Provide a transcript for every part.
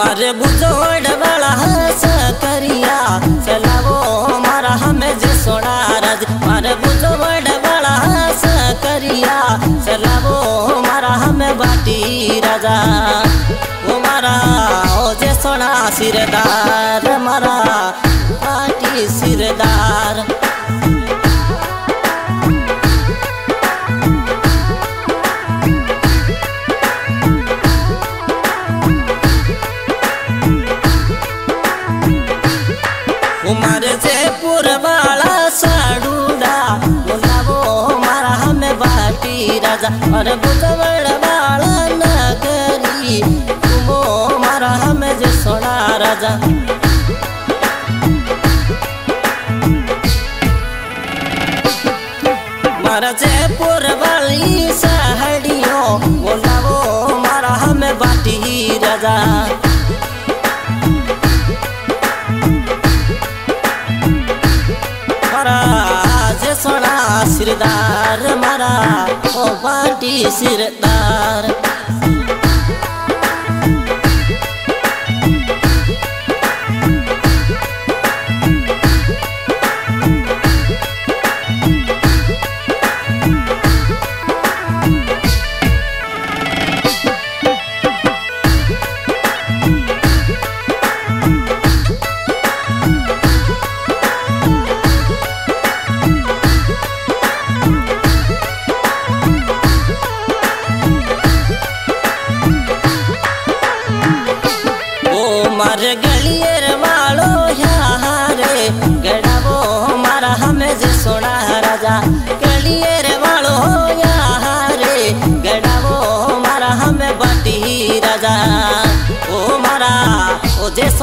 हमारे बुजोड़ वाला हंस करिया। चलावो हमारा हमें जे सोना राज। हमारे बुजोड़ वाला हंस करिया। चलावो हमारा हमें बाटी राजा। वो मारा, ओ जे सोना सिरदार, मारा बाटी सिरदार। राजा मारा हमें जे सोना राजा। मारा से पुरबाली साहड़ियों बोलावो मारा हमें बाटी राजा। पाटी सिरदार।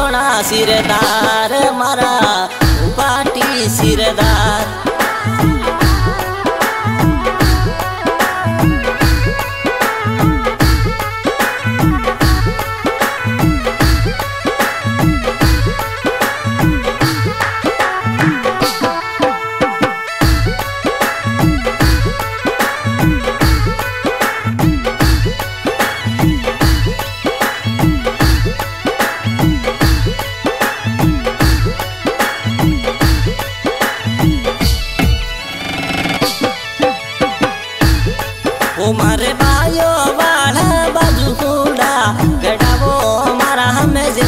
ओ जे सोना सिरदार मारा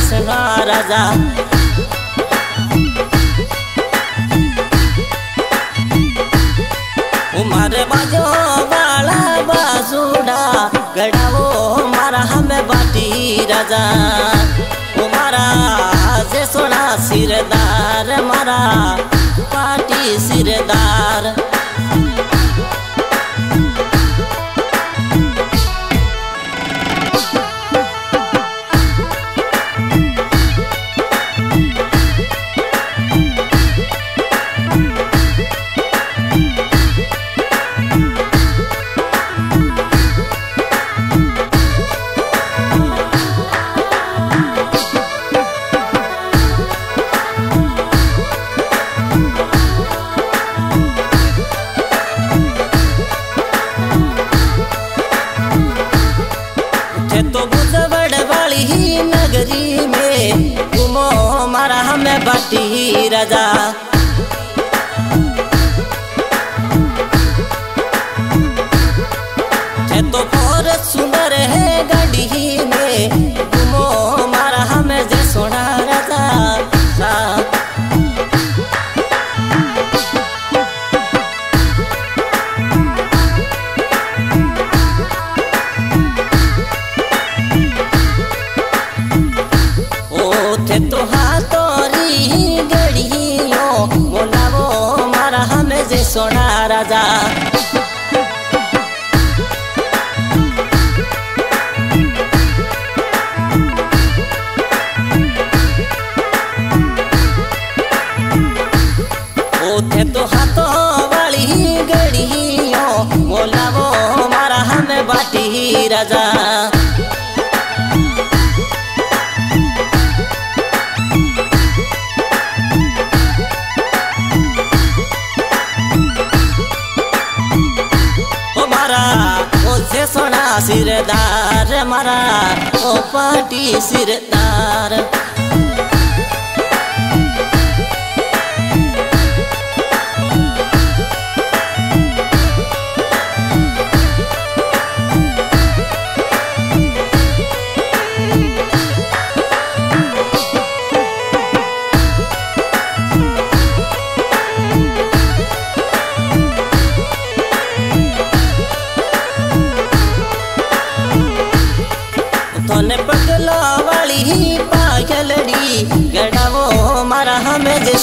जिसना राजा। ओ मारे बाजो वाला बाजूड़ा गड़ावो मारा हमें बाटी राजा। ओ मारा जे सोना सिरदार, मारा पाटी सिरदार। थे तो सुंदर है गाड़ी सोना सिरदार मारा ओ पाटी सिरदार।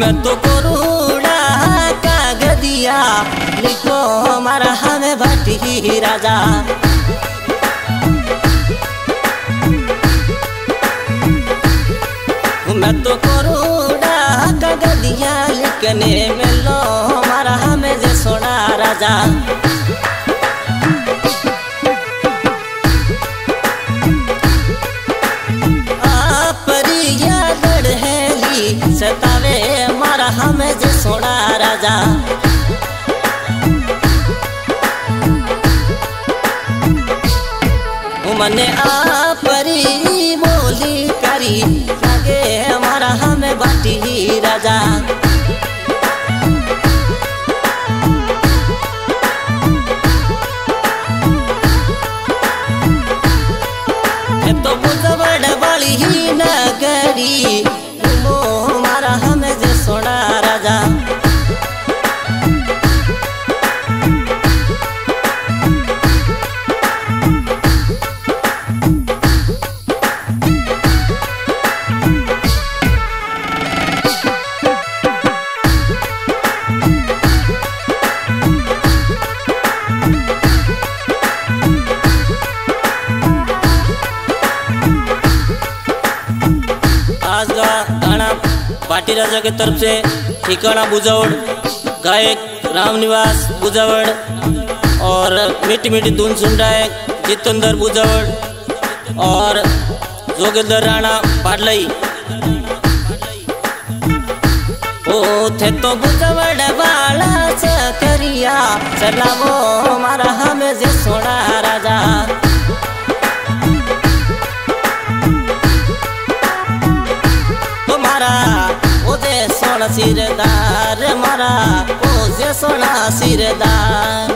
मैं तो लिखो हमारा हमें राजा। मैं तो करूड़ा कागदिया लिखने में लो हमारा हमें जे राजा। मने आ परी बोली करी पार्टी राजा के तरफ़ से ठिकाना बुजावड़ गायक रामनिवास बुजावड़ और मीठी मीठी धुन सुन रहा जितेंद्र बुजावड़ और जोगेंद्र राणा पाडलई ओ, थे तो बुजावड़ वाला सकरिया चलावो हमारा हमें जे सोना राजा। सोना सिरदार मारा ओजे सोना सिरदार